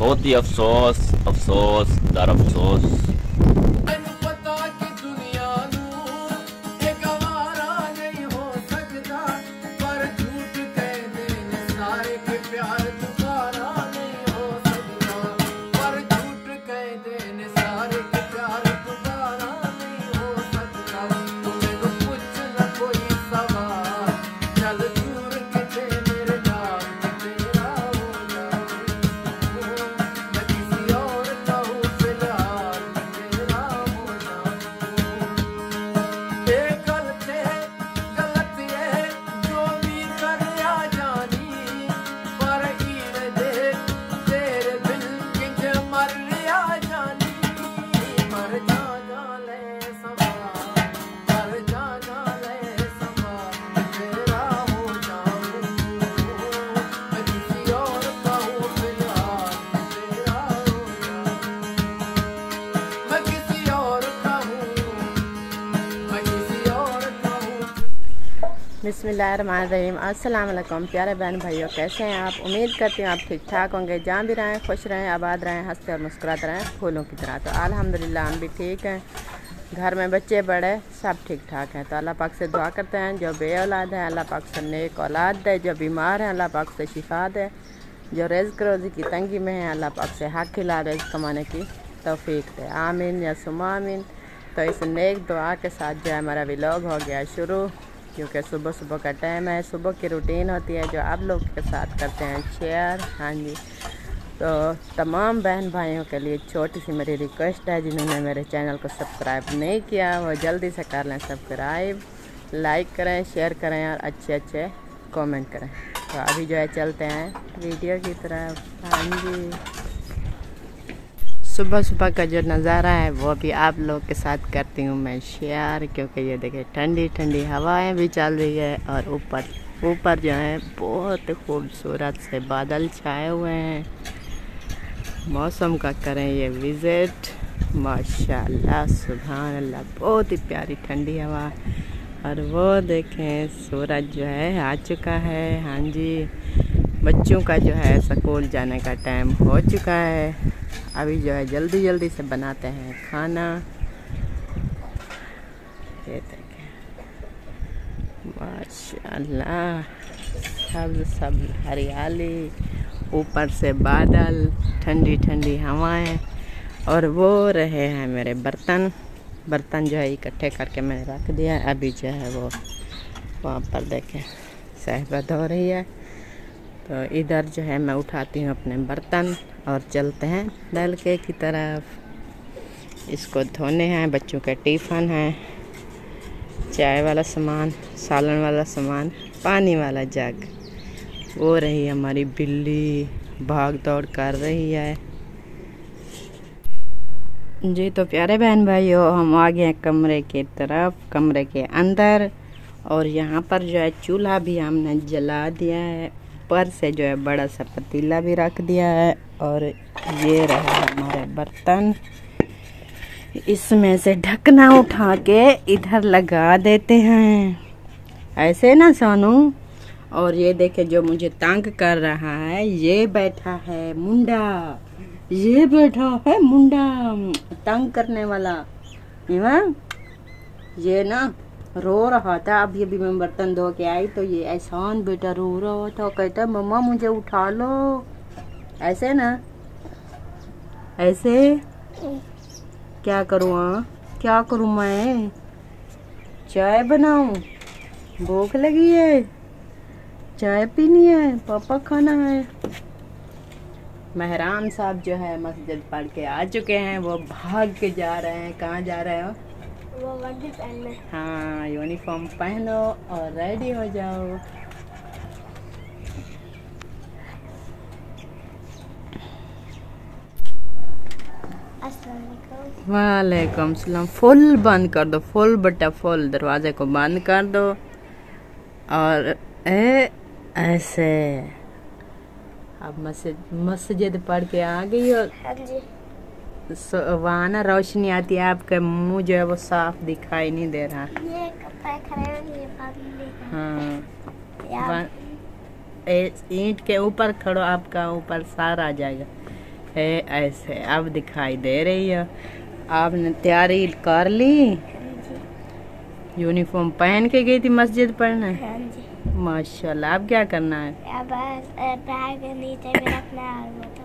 बहुत ही अफसोस अफसोस दर अफसोस बिसमीम अस्सलाम प्यारे बहन भाइयों, कैसे हैं आप? उम्मीद करती हूँ आप ठीक ठाक होंगे। जहाँ भी रहें, खुश रहें, आबाद रहें, हँसते और मुस्कुराते रहें, फूलों की तरह। तो अल्हम्दुलिल्लाह, हम भी ठीक हैं। घर में बच्चे बड़े, सब ठीक ठाक हैं। तो अल्लाह पाक से दुआ करते हैं, जो बे औलाद हैं, अल्लाह पाक से नेक औलाद दे। जो बीमार हैं, अल्लाह पाक से शिफा दे। जो रिज्क रोज़ी की तंगी में है, अल्लाह पाक से हक खिला रेज़ कमाने की तोफ़ी दे। आमीन या सुमा आमीन। तो इस नेक दुआ के साथ जो है, हमारा व्लॉग हो गया शुरू। क्योंकि सुबह सुबह का टाइम है, सुबह की रूटीन होती है जो आप लोग के साथ करते हैं। शेयर हाँ जी। तो तमाम बहन भाइयों के लिए छोटी सी मेरी रिक्वेस्ट है, जिन्होंने मेरे चैनल को सब्सक्राइब नहीं किया, वो जल्दी से कर लें सब्सक्राइब लाइक करें शेयर करें और अच्छे अच्छे कमेंट करें। तो अभी जो है चलते हैं वीडियो की तरफ़। हाँ जी। सुबह सुबह का जो नज़ारा है, वो भी आप लोग के साथ करती हूँ मैं शेयर, क्योंकि ये देखिए ठंडी ठंडी हवाएँ भी चल रही है और ऊपर ऊपर जो है बहुत खूबसूरत से बादल छाए हुए हैं। मौसम का करें ये विज़िट। माशाल्लाह सुबह अल्लाह बहुत ही प्यारी ठंडी हवा। और वो देखें, सूरज जो है, आ चुका है। हाँ जी, बच्चों का जो है स्कूल जाने का टाइम हो चुका है। अभी जो है जल्दी जल्दी से बनाते हैं खाना। ये देखें। माशाल्लाह, सब सब हरियाली, ऊपर से बादल, ठंडी ठंडी हवाएँ, और वो रहे हैं मेरे बर्तन। बर्तन जो है इकट्ठे करके मैंने रख दिया अभी जो है वो वहाँ पर देखें सहबा हो रही है। तो इधर जो है मैं उठाती हूँ अपने बर्तन और चलते हैं नलके की तरफ़। इसको धोने हैं, बच्चों के टिफ़न हैं। चाय वाला सामान, सालन वाला सामान, पानी वाला जग। वो रही हमारी बिल्ली, भाग दौड़ कर रही है। जी तो प्यारे बहन भाइयों हम आ गए हैं कमरे की तरफ़, कमरे के अंदर। और यहाँ पर जो है चूल्हा भी हमने जला दिया है। ऊपर से जो है बड़ा सा पतीला भी रख दिया है और ये रहा हमारे बर्तन। इसमें से ढकना उठा के इधर लगा देते हैं। ऐसे ना, सोनू? और ये देखे जो मुझे तंग कर रहा है, ये बैठा है मुंडा। ये बैठा है मुंडा। तंग करने वाला। ये ना? रो रहा था। अभी अभी मैं बर्तन धो के आई तो ये एहसान बेटा रो रहा था। कहता, मम्मा, मुझे उठा लो। ऐसे ना? ऐसे? क्या करूँ हाँ? क्या करूँ मैं? चाय बनाऊँ? भूख लगी है। चाय पीनी है। पापा खाना है। मेहरान साहब जो है मस्जिद पढ़ के आ चुके हैं। वो भाग के जा रहे हैं। कहाँ जा रहे हो? वो हाँ यूनिफॉर्म पहनो और रेडी हो जाओ। वालेकुम वालेकुम सलाम। फुल बंद कर दो फुल बटा फुल दरवाजे को बंद कर दो। और ए ऐसे। अब मस्जिद मस्जिद पढ़ के आ गई और हाँ वहाँ ना रोशनी आती है आपका मुँह जो है वो साफ़ दिखाई नहीं दे रहा। ये कपड़े ये हाँ। वन- ए- ईंट के ऊपर खड़ो आपका ऊपर सार आ जाएगा। है ऐसे अब दिखाई दे रही है। आपने तैयारी कर ली? यूनिफॉर्म पहन के गई थी मस्जिद पढ़ने? हाँ माशाल्लाह अब क्या करना है? अब बैग नीचे में रखना है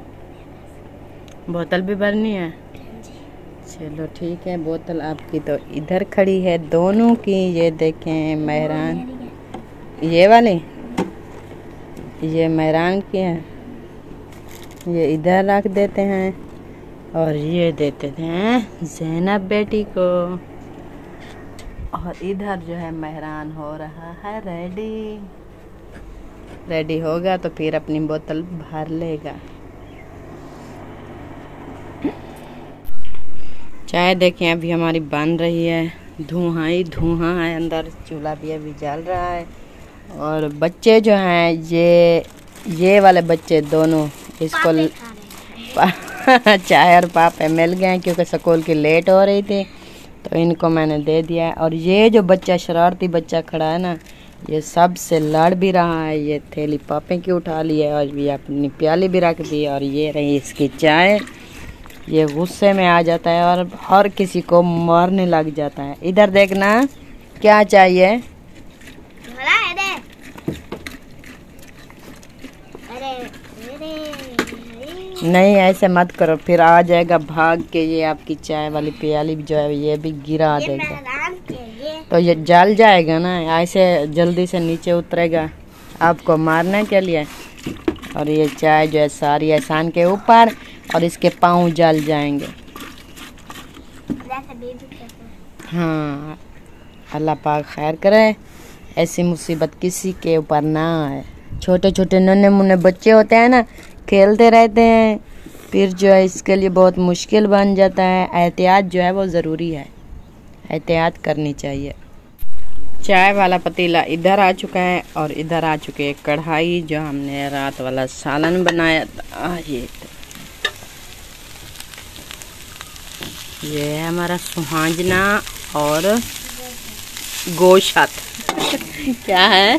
बोतल भी भरनी है? चलो ठीक है, बोतल आपकी तो इधर खड़ी है, दोनों की, ये देखें, मेहरान। ये वाली? ये मेहरान की है। ये इधर रख देते हैं और ये देते हैं जैनब बेटी को। और इधर जो है मेहरान हो रहा है, रेडी। रेडी होगा तो फिर अपनी बोतल भर लेगा। चाय देखें अभी हमारी बन रही है। धुआँ ही धुआँ है अंदर चूल्हा भी अभी जल रहा है। और बच्चे जो हैं ये ये वाले बच्चे दोनों इसको। चाय और पापे मिल गए हैं क्योंकि स्कूल की लेट हो रही थी तो इनको मैंने दे दिया और ये जो बच्चा शरारती बच्चा खड़ा है ना ये सबसे लड़ भी रहा है। ये थैली पापे की उठा ली है और ये अपनी प्याली भी रख दी और ये रही इसकी चाय। ये गुस्से में आ जाता है और हर किसी को मारने लग जाता है। इधर देखना क्या चाहिए? अरे अरे। नहीं ऐसे मत करो। फिर आ जाएगा भाग के ये आपकी चाय वाली प्याली जो है ये भी गिरा ये देगा। तो ये जल जाएगा ना ऐसे जल्दी से नीचे उतरेगा आपको मारने के लिए। और ये चाय जो है सारी एहसान के ऊपर और इसके पाँव जल जाएँगे। हैं, अल्लाह पाक खैर करे, ऐसी मुसीबत किसी के ऊपर ना आए। छोटे छोटे नन्हे मुन्ने बच्चे होते हैं ना, खेलते रहते हैं, फिर जो है इसके लिए बहुत मुश्किल बन जाता है। एहतियात जो है वो ज़रूरी है, एहतियात करनी चाहिए। चाय वाला पतीला इधर आ चुका है और इधर आ चुके कढ़ाई जो हमने रात वाला सालन बनाया था, ये ये है हमारा सुहाजना और गोशत। क्या है?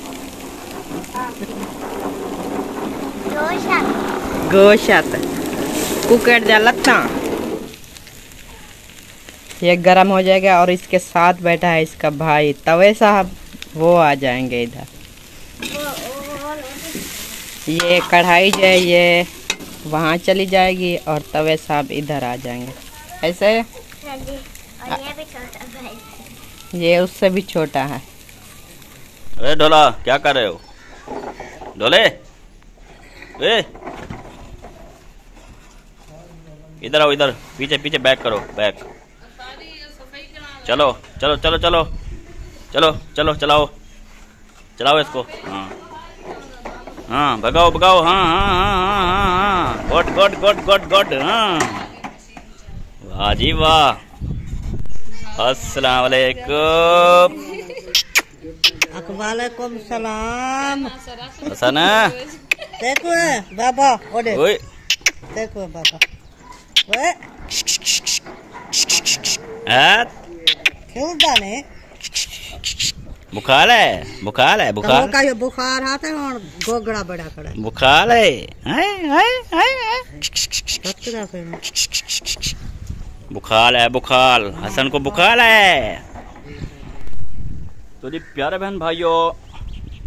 गोशत। कुकर जलता ये गर्म हो जाएगा और इसके साथ बैठा है इसका भाई। तवे साहब वो आ जाएँगे इधर। ये कढ़ाई जो है ये वहाँ चली जाएगी और तवे साहब इधर आ जाएँगे। ऐसे? हाँ और ये भी छोटा भाई ये उससे भी छोटा है। अरे ढोला क्या कर रहे हो? ढोले ए। इधर आओ इधर। पीछे पीछे बैक करो बैक। चलो चलो चलो चलो। चलो चलो चलाओ। चलाओ इसको। हाँ। हाँ भगाओ भगाओ। हाँ हाँ हाँ हाँ हाँ। Good good good good good हाँ। वाह जी वाह। अस्सलाम वालेकुम। वालेकुम सलाम। हसन। देखो बाबा ओडे ओए। देखो बाबा। ओए। हाँ? खेलदा ने। बुखार है बुखार है तो बुखार। का ये बुखार आते और गोगड़ा बड़ा खड़ा बुखार है। हाय हाय हाय बुखार है बुखार हसन को बुखार है। तो जी प्यारे बहन भाइयों,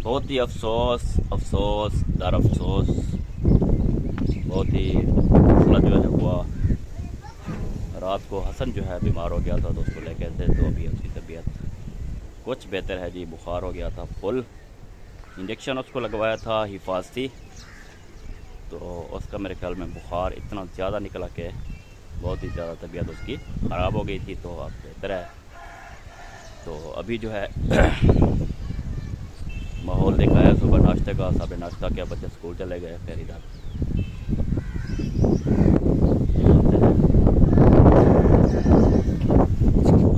बहुत ही अफसोस अफसोस दर अफसोस, बहुत ही मसला जो है हुआ। रात को हसन जो है बीमार हो गया था तो उसको लेके थे तो अभी उसकी तबीयत कुछ बेहतर है जी। बुखार हो गया था, फुल। इंजेक्शन उसको लगवाया था, हिफाजती। तो उसका मेरे ख्याल में बुखार इतना ज़्यादा निकला कि बहुत ही ज़्यादा तबीयत उसकी ख़राब हो गई थी तो अब बेहतर है। तो अभी जो है माहौल देखा है सुबह नाश्ते का सब नाश्ता किया बच्चे स्कूल चले गए फिर इधर।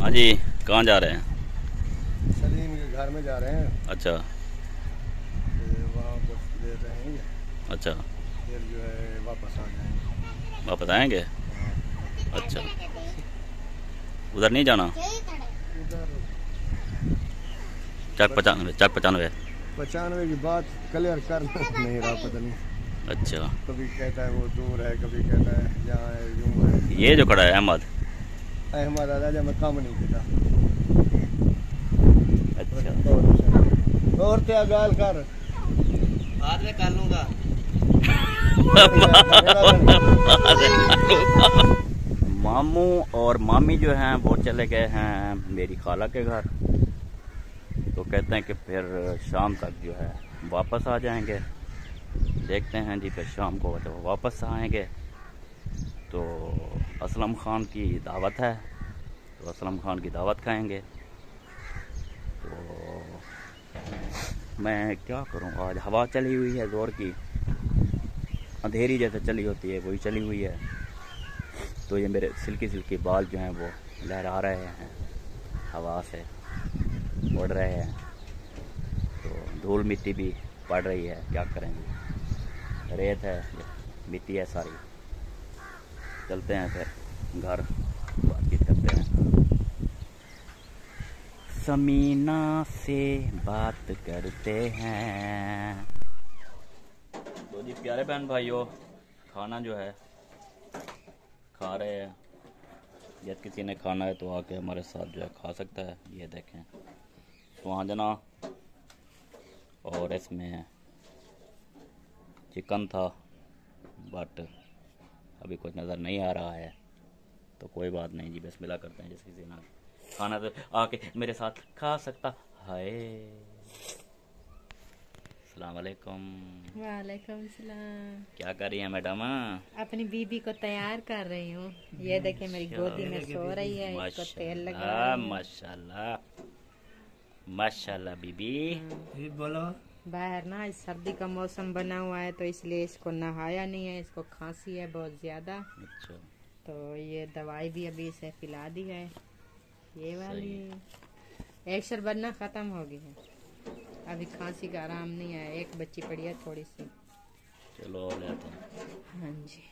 हाँ जी कहाँ जा रहे हैं? सलीम के घर में जा रहे हैं। अच्छा। रहेंगे अच्छा। फिर जो है वापस आ जाएँगे। वापस आएँगे? अच्छा। उधर नहीं जाना? चक पचानवे चक पचानवे। पचानवे की बात क्लियर कर नहीं रहा पता नहीं। अच्छा। कभी कहता है वो दूर है कभी कहता है यहाँ है यूँ है। ये जो खड़ा है अहमद? अहमद आदा जब मैं काम नहीं किया अच्छा। और ते गाल कर? बाद में कर लूँगा। मामू और मामी जो हैं, वो चले गए हैं मेरी खाला के घर। तो कहते हैं कि फिर शाम तक जो है, वापस आ जाएँगे। देखते हैं जी, फिर शाम को जब वापस आएँगे तो असलम खान की दावत है। तो असलम खान की दावत खाएँगे। तो मैं क्या करूँ? आज हवा चली हुई है ज़ोर की। अंधेरी जैसे चली होती है, वही चली हुई है। तो ये मेरे सिल्की सिल्की बाल जो हैं वो लहरा रहे हैं हवा से उड़ रहे हैं। तो धूल मिट्टी भी पड़ रही है, क्या करेंगे? रेत है, मिट्टी है सारी। चलते हैं फिर, घर बातचीत करते हैं। समीना से बात करते हैं। तो जी, प्यारे बहन भाइयों, खाना जो है खा रहे हैं। यदि किसी ने खाना है तो आके हमारे साथ जो है खा सकता है, ये देखें। सुहाजना और इसमें चिकन था बट अभी कुछ नज़र नहीं आ रहा है। तो कोई बात नहीं जी बस मिला करते हैं, जिस किसी ने खाना तो आके मेरे साथ खा सकता। है अस्सलाम वालेकुम वालेकुम सलाम क्या कर रही है मैडम? अपनी बीबी को तैयार कर रही हूँ। ये देखिए मेरी गोदी में सो रही है इसको तेल लगा माशाल्लाह माशाल्लाह। माशाल्लाह बीबी। बोलो। बाहर ना आज सर्दी का मौसम बना हुआ है तो इसलिए इसको नहाया नहीं है इसको खांसी है बहुत ज़्यादा। अच्छा। तो ये दवाई भी अभी इसे पिला दी है। ये वाली। एक्सर बनना खत्म हो गई है। अभी खांसी का आराम नहीं आया एक बच्ची पड़ी है थोड़ी सी। चलो ले आते हैं। हाँ जी।